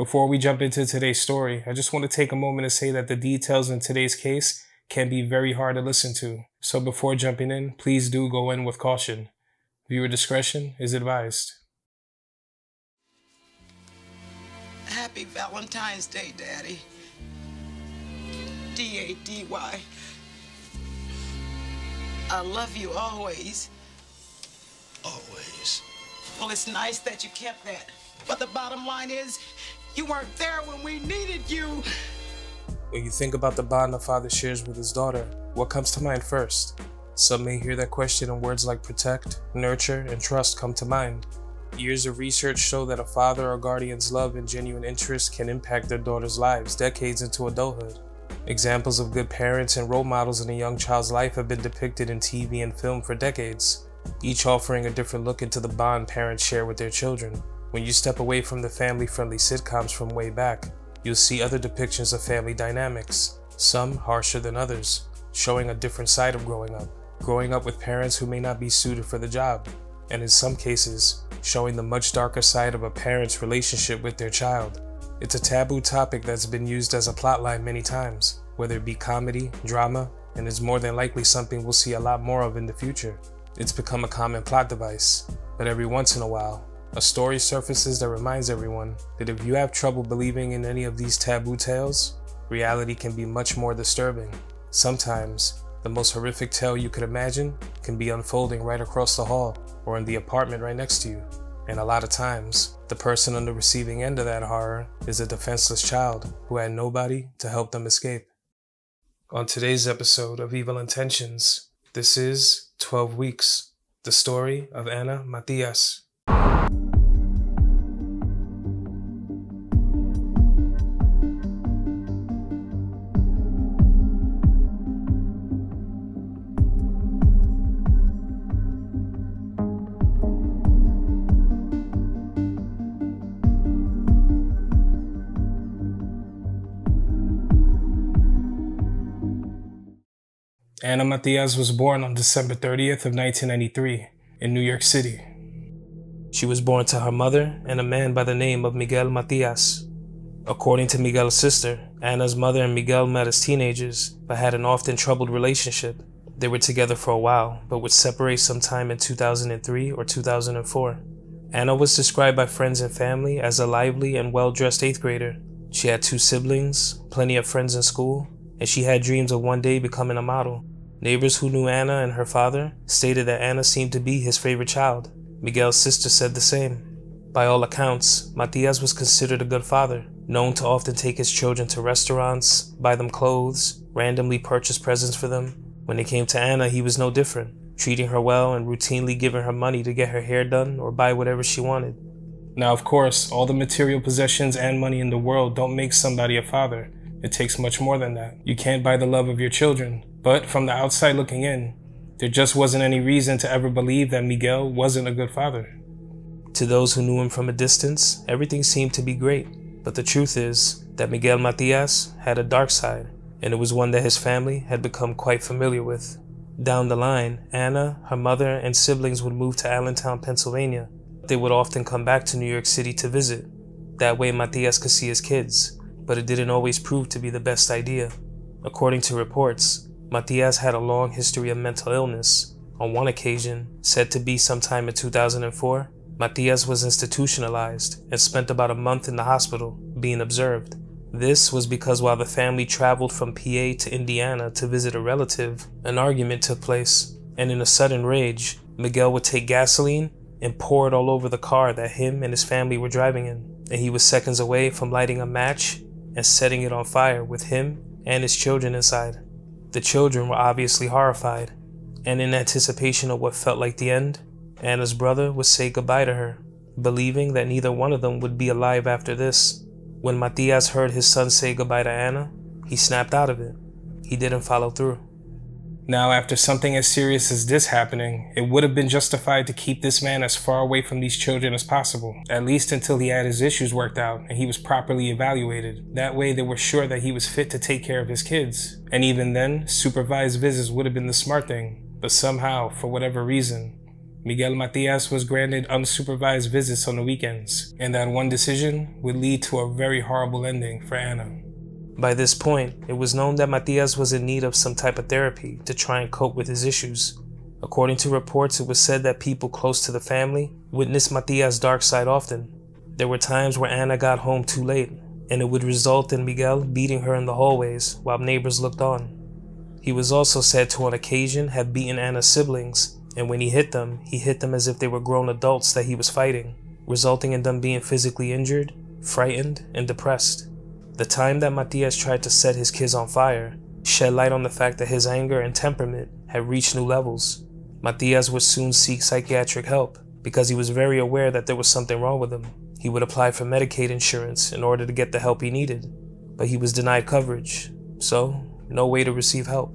Before we jump into today's story, I just want to take a moment to say that the details in today's case can be very hard to listen to. So before jumping in, please do go in with caution. Viewer discretion is advised. Happy Valentine's Day, Daddy. D A D Y. I love you always. Always. Well, it's nice that you kept that. But the bottom line is, you weren't there when we needed you. When you think about the bond a father shares with his daughter, what comes to mind first? Some may hear that question and words like protect, nurture, and trust come to mind. Years of research show that a father or guardian's love and genuine interest can impact their daughters' lives decades into adulthood. Examples of good parents and role models in a young child's life have been depicted in TV and film for decades, each offering a different look into the bond parents share with their children. When you step away from the family friendly sitcoms from way back, you'll see other depictions of family dynamics, some harsher than others, showing a different side of growing up. Growing up with parents who may not be suited for the job, and in some cases, showing the much darker side of a parent's relationship with their child. It's a taboo topic that's been used as a plotline many times, whether it be comedy, drama, and is more than likely something we'll see a lot more of in the future. It's become a common plot device, but every once in a while, a story surfaces that reminds everyone that if you have trouble believing in any of these taboo tales, reality can be much more disturbing. Sometimes, the most horrific tale you could imagine can be unfolding right across the hall or in the apartment right next to you. And a lot of times, the person on the receiving end of that horror is a defenseless child who had nobody to help them escape. On today's episode of Evil Intentions, this is 12 Weeks, the story of Ana Matias. Ana Matias was born on December 30th of 1993 in New York City. She was born to her mother and a man by the name of Miguel Matias. According to Miguel's sister, Ana's mother and Miguel met as teenagers but had an often troubled relationship. They were together for a while but would separate sometime in 2003 or 2004. Ana was described by friends and family as a lively and well-dressed 8th grader. She had two siblings, plenty of friends in school, and she had dreams of one day becoming a model. Neighbors who knew Ana and her father stated that Ana seemed to be his favorite child. Miguel's sister said the same. By all accounts, Matias was considered a good father, known to often take his children to restaurants, buy them clothes, randomly purchase presents for them. When it came to Ana, he was no different, treating her well and routinely giving her money to get her hair done or buy whatever she wanted. Now, of course, all the material possessions and money in the world don't make somebody a father. It takes much more than that. You can't buy the love of your children. But from the outside looking in, there just wasn't any reason to ever believe that Miguel wasn't a good father. To those who knew him from a distance, everything seemed to be great. But the truth is that Miguel Matias had a dark side, and it was one that his family had become quite familiar with. Down the line, Ana, her mother, and siblings would move to Allentown, Pennsylvania. They would often come back to New York City to visit. That way, Matias could see his kids, but it didn't always prove to be the best idea. According to reports, Matias had a long history of mental illness. On one occasion, said to be sometime in 2004, Matias was institutionalized and spent about a month in the hospital, being observed. This was because while the family traveled from PA to Indiana to visit a relative, an argument took place, and in a sudden rage, Miguel would take gasoline and pour it all over the car that him and his family were driving in, and he was seconds away from lighting a match and setting it on fire with him and his children inside. The children were obviously horrified, and in anticipation of what felt like the end, Ana's brother would say goodbye to her, believing that neither one of them would be alive after this. When Matias heard his son say goodbye to Ana, he snapped out of it. He didn't follow through. Now, after something as serious as this happening, it would have been justified to keep this man as far away from these children as possible, at least until he had his issues worked out and he was properly evaluated. That way, they were sure that he was fit to take care of his kids. And even then, supervised visits would have been the smart thing. But somehow, for whatever reason, Miguel Matias was granted unsupervised visits on the weekends, and that one decision would lead to a very horrible ending for Ana. By this point, it was known that Matias was in need of some type of therapy to try and cope with his issues. According to reports, it was said that people close to the family witnessed Matias' dark side often. There were times where Ana got home too late, and it would result in Miguel beating her in the hallways while neighbors looked on. He was also said to on occasion have beaten Ana's siblings and when he hit them, he hit them as if they were grown adults that he was fighting, resulting in them being physically injured, frightened, and depressed. The time that Matias tried to set his kids on fire shed light on the fact that his anger and temperament had reached new levels. Matias would soon seek psychiatric help because he was very aware that there was something wrong with him. He would apply for Medicaid insurance in order to get the help he needed, but he was denied coverage, so no way to receive help.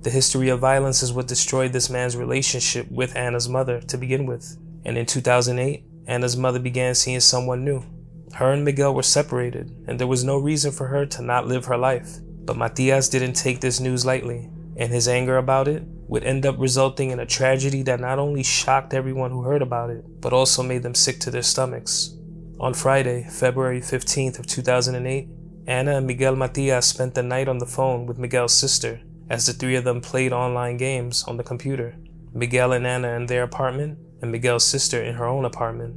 The history of violence is what destroyed this man's relationship with Ana's mother to begin with. And in 2008, Ana's mother began seeing someone new. Her and Miguel were separated, and there was no reason for her to not live her life. But Matias didn't take this news lightly, and his anger about it would end up resulting in a tragedy that not only shocked everyone who heard about it, but also made them sick to their stomachs. On Friday, February 15th of 2008, Ana and Miguel Matias spent the night on the phone with Miguel's sister as the three of them played online games on the computer. Miguel and Ana in their apartment, and Miguel's sister in her own apartment.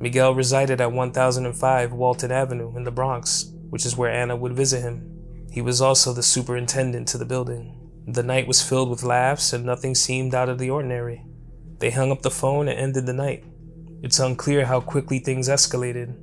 Miguel resided at 1005 Walton Avenue in the Bronx, which is where Ana would visit him. He was also the superintendent to the building. The night was filled with laughs and nothing seemed out of the ordinary. They hung up the phone and ended the night. It's unclear how quickly things escalated,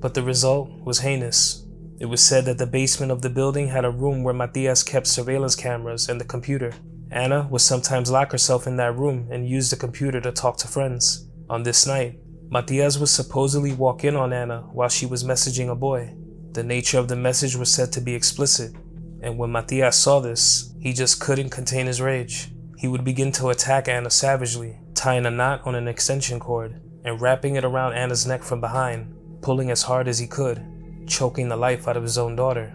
but the result was heinous. It was said that the basement of the building had a room where Matias kept surveillance cameras and the computer. Ana would sometimes lock herself in that room and use the computer to talk to friends. On this night, Matias would supposedly walk in on Ana while she was messaging a boy. The nature of the message was said to be explicit, and when Matias saw this, he just couldn't contain his rage. He would begin to attack Ana savagely, tying a knot on an extension cord and wrapping it around Ana's neck from behind, pulling as hard as he could choking the life out of his own daughter.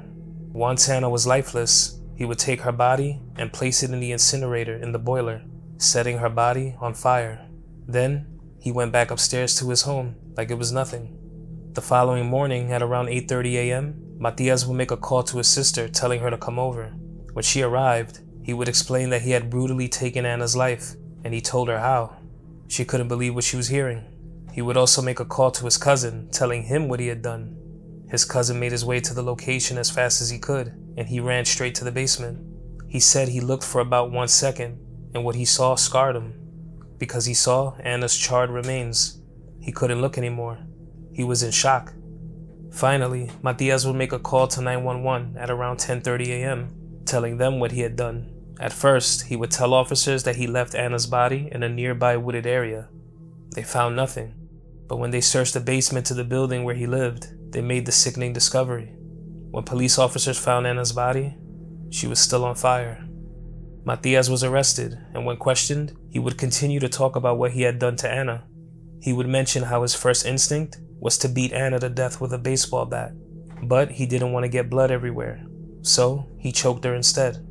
Once Ana was lifeless, he would take her body and place it in the incinerator in the boiler, setting her body on fire. Then, he went back upstairs to his home like it was nothing. The following morning at around 8.30 a.m., Matias would make a call to his sister telling her to come over. When she arrived, he would explain that he had brutally taken Ana's life, and he told her how. She couldn't believe what she was hearing. He would also make a call to his cousin, telling him what he had done. His cousin made his way to the location as fast as he could, and he ran straight to the basement. He said he looked for about one second, and what he saw scarred him, because he saw Ana's charred remains. He couldn't look anymore. He was in shock. Finally, Matias would make a call to 911 at around 10:30 a.m., telling them what he had done. At first, he would tell officers that he left Ana's body in a nearby wooded area. They found nothing, but when they searched the basement to the building where he lived, they made the sickening discovery. When police officers found Ana's body, she was still on fire. Matias was arrested, and when questioned, he would continue to talk about what he had done to Ana. He would mention how his first instinct was to beat Ana to death with a baseball bat, but he didn't want to get blood everywhere, so he choked her instead.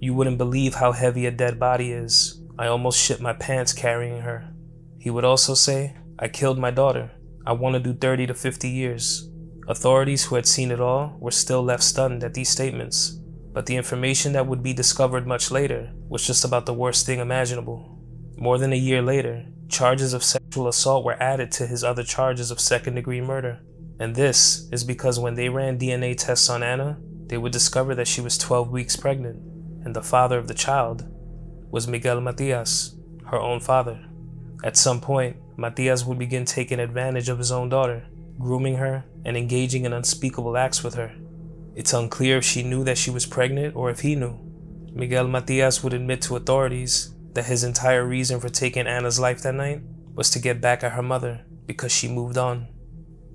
You wouldn't believe how heavy a dead body is. I almost shit my pants carrying her. He would also say, I killed my daughter. I want to do 30 to 50 years. Authorities who had seen it all were still left stunned at these statements, but the information that would be discovered much later was just about the worst thing imaginable. More than a year later, charges of sexual assault were added to his other charges of second degree murder. And this is because when they ran DNA tests on Ana, they would discover that she was 12 weeks pregnant, and the father of the child was Miguel Matias, her own father. At some point, Matias would begin taking advantage of his own daughter, grooming her and engaging in unspeakable acts with her. It's unclear if she knew that she was pregnant or if he knew. Miguel Matias would admit to authorities that his entire reason for taking Ana's life that night was to get back at her mother because she moved on.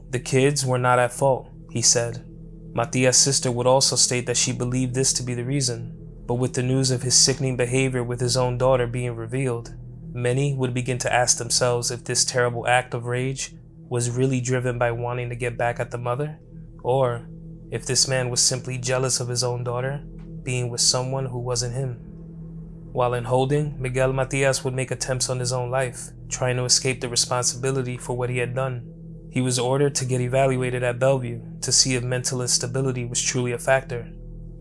The kids were not at fault, he said. Matias' sister would also state that she believed this to be the reason, but with the news of his sickening behavior with his own daughter being revealed, Many would begin to ask themselves if this terrible act of rage was really driven by wanting to get back at the mother, or if this man was simply jealous of his own daughter being with someone who wasn't him. While in holding, Miguel Matias would make attempts on his own life, trying to escape the responsibility for what he had done. He was ordered to get evaluated at Bellevue to see if mental instability was truly a factor.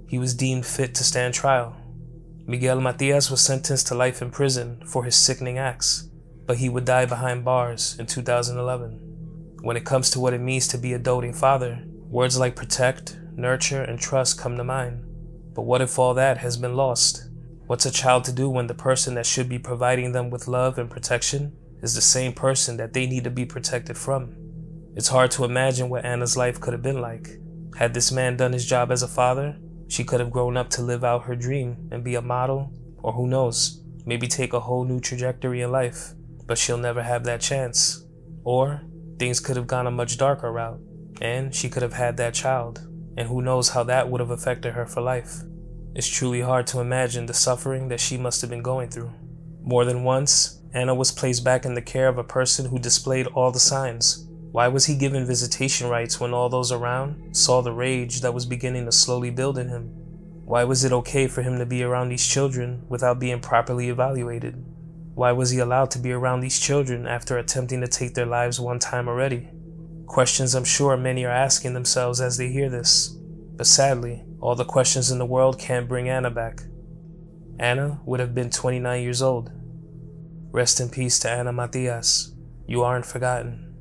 He was deemed fit to stand trial. Miguel Matias was sentenced to life in prison for his sickening acts, but he would die behind bars in 2011. When it comes to what it means to be a doting father, words like protect, nurture, and trust come to mind. But what if all that has been lost? What's a child to do when the person that should be providing them with love and protection is the same person that they need to be protected from? It's hard to imagine what Ana's life could have been like. Had this man done his job as a father, she could have grown up to live out her dream and be a model, or who knows, maybe take a whole new trajectory in life. But she'll never have that chance. Or things could have gone a much darker route, and she could have had that child, and who knows how that would have affected her for life. It's truly hard to imagine the suffering that she must have been going through. More than once, Ana was placed back in the care of a person who displayed all the signs. Why was he given visitation rights when all those around saw the rage that was beginning to slowly build in him? Why was it okay for him to be around these children without being properly evaluated? Why was he allowed to be around these children after attempting to take their lives one time already? Questions I'm sure many are asking themselves as they hear this. But sadly, all the questions in the world can't bring Ana back. Ana would have been 29 years old. Rest in peace to Ana Matias. You aren't forgotten.